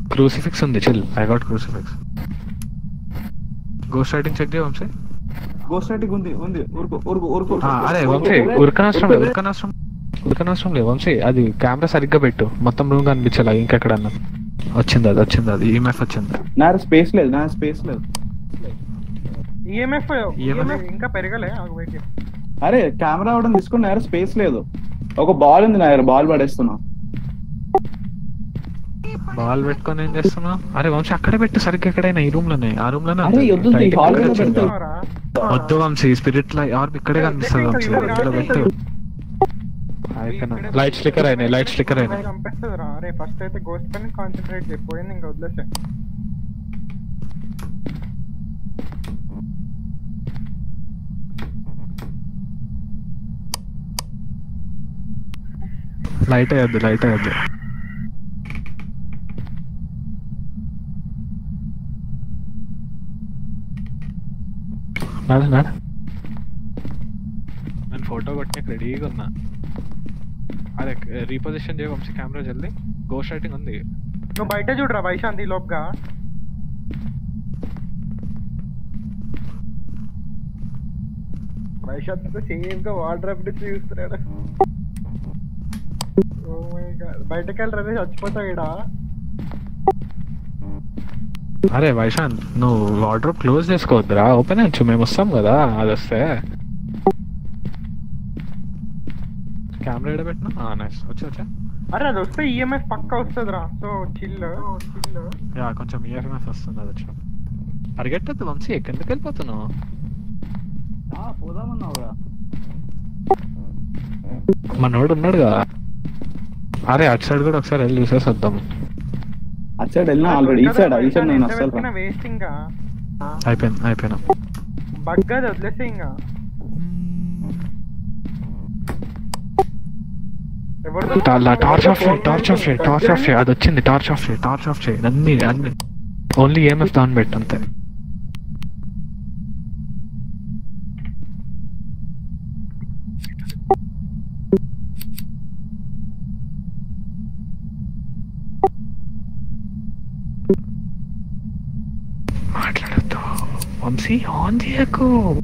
క్రూసిఫిక్స్ ఉంది chill I got crucifix ghost writing check చేయ వంశీ. గోస్ట్ రైటింగ్ ఉంది ఉంది. ఊరుకో ఊరుకో ఊరుకో. అరే వంశీ ఉరకనవసరం లేదు ఉరకనవసరం ఉరకనవసరం లేదు వంశీ అది కెమెరా సరిగ్గా పెట్టు. మొత్తం రూమ్ కనిపించేలా ఇంకెక్కడన్నా. వచ్చింది అది వచ్చింది అది. ఈఎంఎఫ్ వచ్చింది. నా స్పేస్ లేదు నా స్పేస్ లేదు. EMF EMF? ఇంకా పెరగలే. అరే కెమెరా అవడం తీసుకుని నా స్పేస్ లేదు. ఒక బాల్ ఉంది నా బాల్ పడేస్తున్నా. బాల్ పెట్టుకొని ఏం చేస్తున్నావు? అరే వంశీ అక్కడే పెట్టు సరిగ్గా ఎక్కడైనా ఈ రూమ్లోనే. ఆ రూమ్లోనే. వద్దు, ఈ Light hall ఇక్కడే లో వచ్చింది. పెడతావు. చూస్తున్నారా? వద్దు వంశీ స్పిరిట్ లైట్ ఆర్ ఇక్కడే కనిపిస్తుంది వంశీ ఇందులో పెట్టు అయిపోయినా లైట్ స్లిక్కర్ అయినాయి లైట్ స్లిక్కర్ అయినాయి చంపేస్తుందిరా అరే ఫస్ట్ అయితే గోస్ట్ పైన కాన్సన్ట్రేట్ చేయకపోయింది ఇంకా వదిలేసే లైట్ అయ్యద్దు లైట్ అయ్యద్దు నాడు నాడు నేను ఫోటో కొట్టిన రెడీగా ఉన్నా అదే రీపొజిషన్ చేయ వంశీ కెమెరా జల్ది గోస్ట్ రైటింగ్ ఉంది నువ్వు బయట చూడరా వైశాంతి లోపుగా వైశాంత్ సేఫ్గా వాటర్ అప్పుడు చూస్తున్నాడు ఓ మై గాడ్ బయటకు వెళ్ళరా చచ్చిపోతావు ఈడ అరే వైశాంత్ నువ్వు వార్డ్రోబ్ క్లోజ్ చేసుకోవద్దురా. ఓపెన్ అయ్యచ్చు మేము వస్తాం కదా అది వస్తే. కెమెరా ఎడ పెట్టినా? నైస్ వచ్చి వచ్చా. అరే అది వస్తే ఈఎంఎఫ్ పక్క వస్తుందిరా. సో చిల్ చిల్ యా కొంచెం ఈఎఫ్ఎంఎస్ వస్తుంది అది వచ్చి పరిగెట్టద్దు వంశీ ఎక్కడికి వెళ్ళిపోతున్నావు? పోదామన్నావుగా మనోడు ఉన్నాడు కదా. అరే అటు సైడ్ కూడా ఒకసారి వెళ్ళి చూసేసి వద్దాం. అటు సైడ్ వెళ్ళినా ఆల్రెడీ ఈ సైడ్ ఈ సైడ్ నేను అస్సలు. వేస్ట్ ఇంకా. అయిపోయింది అయిపోయినా. బగ్గది వదిలేసే ఇంకా. టార్చ్ ఆఫ్ చేయి టార్చ్ ఆఫ్ చేయి టార్చ్ ఆఫ్ చేయి. అది వచ్చింది టార్చ్ ఆఫ్ చేయి టార్చ్ ఆఫ్ చేయి. అన్ని అన్ని. ఓన్లీ ఈఎంఎఫ్ దాని పెట్టు అంతే మాట్లాడద్దు వంశీ ఆన్ చేయకు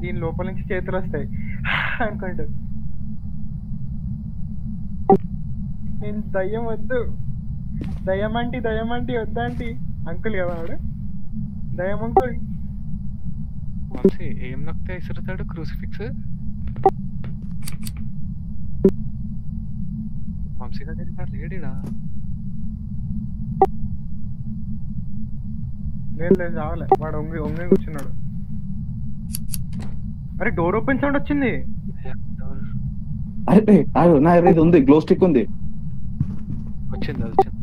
దీని లోపల నుంచి చేతులు వస్తాయి. అనుకుంటా. నేను దయ్యం వద్దు. దయ్యం అంటే దయ్యం అంటే వద్దంటి అంకుల్ కదా వాడు. దయ్యం అంకుల్. వంశీ ఏం నొక్కితే ఇసురుతాడు క్రూసిఫిక్స్? వంశీ దగ్గర లేడీడా? లేదు లేదు చావలే వాడు ఒంగి ఒంగి కూర్చున్నాడు. అరే డోర్ ఓపెన్ సౌండ్ వచ్చింది. అరే ఆగు, నా దగ్గర ఇది ఉంది గ్లో స్టిక్ ఉంది. వచ్చింది అది వచ్చింది.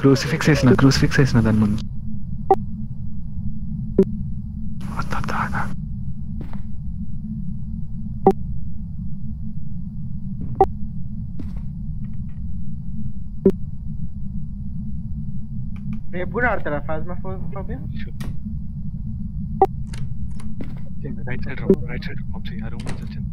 క్రూసిఫిక్స్ వేసిన క్రూసిఫిక్స్ వేసిన దాని ముందు. రేపు కూడా ఆడతారా ఫాజ్మా ఫోబియా వచ్చింది right side room right side room Vamshi ఆ రూమ్ నుంచి వచ్చింది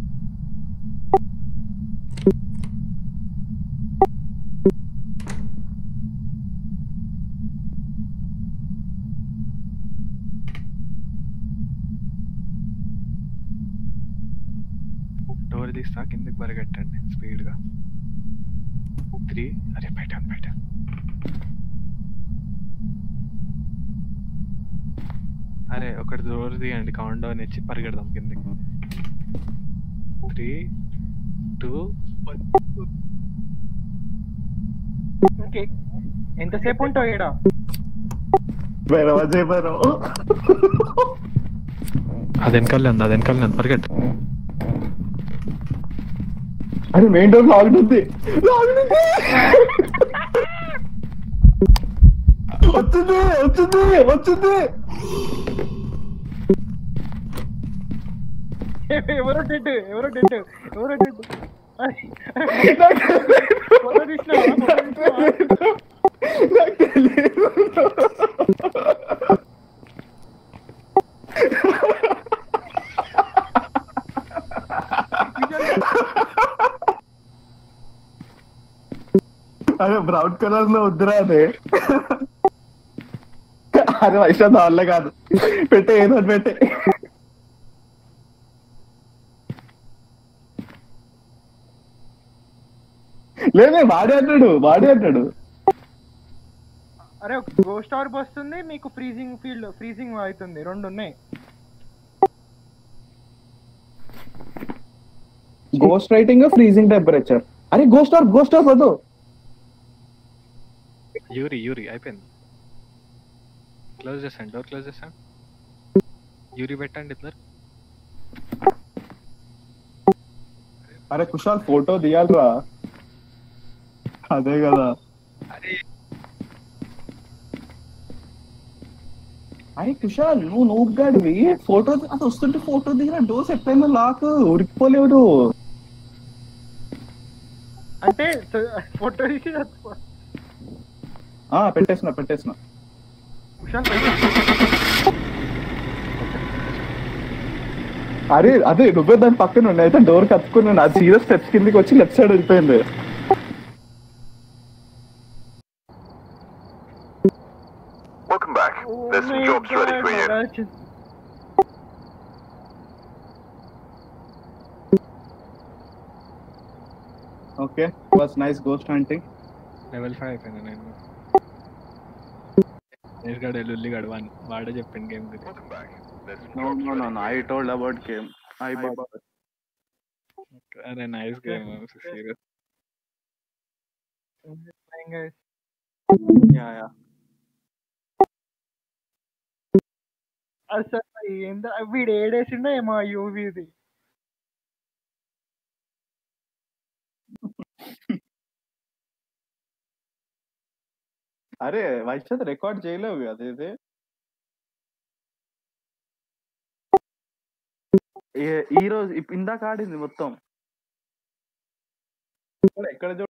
డోర్ తీస్తా కిందకి పరిగెట్టండి స్పీడ్గా త్రీ అరే బయట ఉంది, బయట అరే ఒకటి డోర్ తీయండి. కౌంట్ డౌన్ ఇచ్చి పరిగెడదాం కిందకి. Three two okay. ఎంతసేపు ఉంటావు ఈడ అది వెనకాలే ఉంది అది వెనకాలే ఉంది. పరిగెట్టు అరే మెయిన్ డోర్ లాక్డ్ ఉంది. లాక్డ్ ఉంది. వచ్చింది వచ్చింది వచ్చింది. ఎవరో డెడ్ ఎవరో డెడ్ ఎవరో డెడ్ ఫోటో తీసినావా ఫోటో తీసినావా నాకు తెలియదు. అరే బ్రౌన్ కలర్లో వద్దురా అదే. అరే వైశాఖ వాళ్ళ కాదు పెట్టే ఏదో ఒకటి పెట్టే లేదే వాడే అంటాడు వాడే అంటాడు. అరే ఒక గోస్ట్ ఆర్బ్ వస్తుంది మీకు ఫ్రీజింగ్ ఫీల్డ్ ఫ్రీజింగ్ అవుతుంది రెండు ఉన్నాయి. గోస్ట్ రైటింగ్ ఫ్రీజింగ్ టెంపరేచర్ అరే గోస్ట్ ఆర్ గోస్ట్ ఆర్ వద్దు. యూరి యూరి అయిపోయింది. క్లోజ్ చేసాను డోర్ క్లోజ్ చేసాను యూరి పెట్టండి ఇద్దరు. అరే కుషాల్ ఫోటో దియాలరా అదే కదా. అరే. అరే కుషాల్ నువ్వు నూబ్ గాడివి ఫోటో అది వస్తుంటే ఫోటో దిగిన డోస్ ఎప్పుడైనా లాక్? ఉరికిపోలేవు నువ్వు అంటే ఫోటో తీసి పెట్టేసిన పెట్టేసిన అరే అదే నువ్వే దాని పక్కన ఉండే అయితే డోర్ కప్పుకున్నాను అది సీరియస్ స్టెప్స్ కిందకి వచ్చి లెఫ్ట్ సైడ్ వెళ్ళిపోయింది. For you. Okay was nice ghost hunting level five అయిపోయింది నేను నేర్గాడు ఎల్లుల్లిగాడు వన్ వాడే చెప్పింది గేమ్ గురించి Welcome back. There's some no jobs no ready no for I you. Told about game I అరే nice game serious అసలు ఏందో వీడు ఏడేసిండో ఏమో యూవీది. అరే వైశాఖ్ రికార్డ్ చేయలేవు ఏ- ఈ రోజు ఇందాక ఆడింది మొత్తం. ఎక్కడ